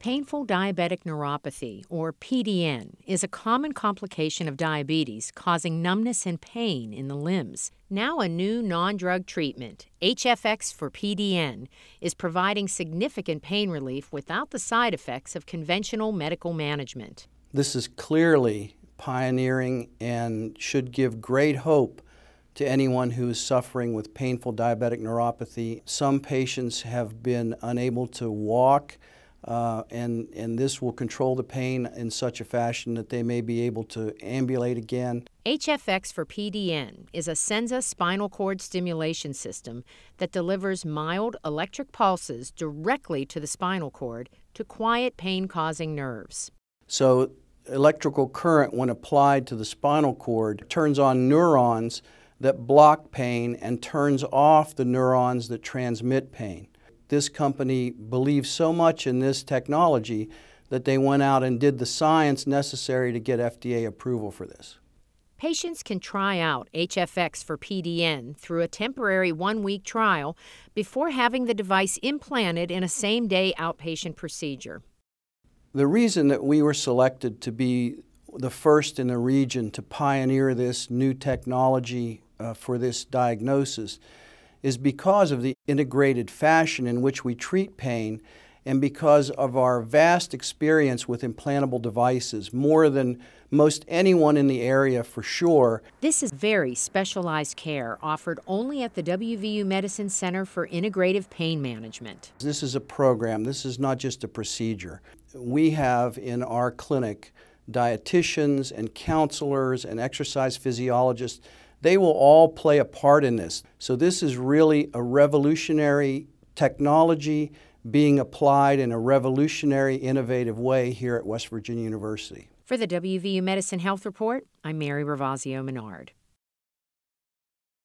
Painful diabetic neuropathy, or PDN, is a common complication of diabetes causing numbness and pain in the limbs. Now, a new non drug treatment, HFX for PDN, is providing significant pain relief without the side effects of conventional medical management. This is clearly pioneering and should give great hope to anyone who is suffering with painful diabetic neuropathy. Some patients have been unable to walk uh, and, and this will control the pain in such a fashion that they may be able to ambulate again. HFX for PDN is a Senza spinal cord stimulation system that delivers mild electric pulses directly to the spinal cord to quiet pain causing nerves. So, electrical current, when applied to the spinal cord, turns on neurons that block pain and turns off the neurons that transmit pain this company believes so much in this technology that they went out and did the science necessary to get FDA approval for this. Patients can try out HFX for PDN through a temporary one week trial before having the device implanted in a same day outpatient procedure. The reason that we were selected to be the first in the region to pioneer this new technology uh, for this diagnosis is because of the integrated fashion in which we treat pain and because of our vast experience with implantable devices, more than most anyone in the area for sure. This is very specialized care offered only at the WVU Medicine Center for Integrative Pain Management. This is a program, this is not just a procedure. We have in our clinic dietitians and counselors and exercise physiologists they will all play a part in this. So this is really a revolutionary technology being applied in a revolutionary, innovative way here at West Virginia University. For the WVU Medicine Health Report, I'm Mary Ravazio Menard.